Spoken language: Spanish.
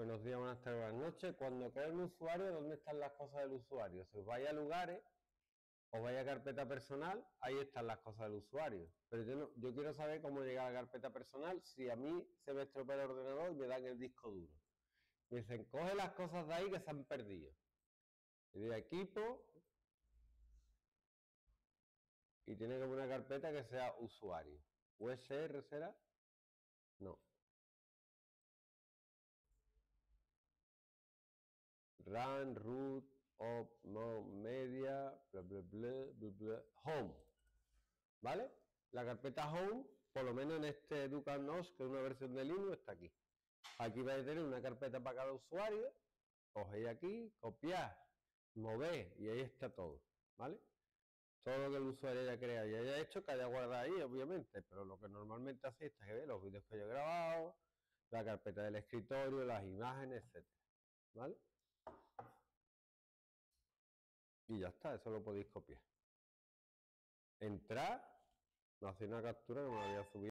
Buenos días, buenas tardes, buenas noches. Cuando crea un usuario, ¿dónde están las cosas del usuario? Si os vais a lugares, os vais a carpeta personal, ahí están las cosas del usuario. Pero yo, quiero saber cómo llegar a la carpeta personal si a mí se me estropea el ordenador y me dan el disco duro. Me dicen, coge las cosas de ahí que se han perdido. Doy a equipo y tiene poner una carpeta que sea usuario. ¿USR será? No. Run, root, op, no, media, bla, bla, bla, bla, bla, home. ¿Vale? La carpeta home, por lo menos en este Educanos, que es una versión de Linux, está aquí. Aquí vais a tener una carpeta para cada usuario. Cogéis aquí, copiar, mover y ahí está todo. ¿Vale? Todo lo que el usuario haya creado y haya hecho, que haya guardado ahí, obviamente. Pero lo que normalmente hace es que ve los vídeos que yo he grabado, la carpeta del escritorio, las imágenes, etc. ¿Vale? Y ya está, eso lo podéis copiar. Entrar, no una captura que me había subido.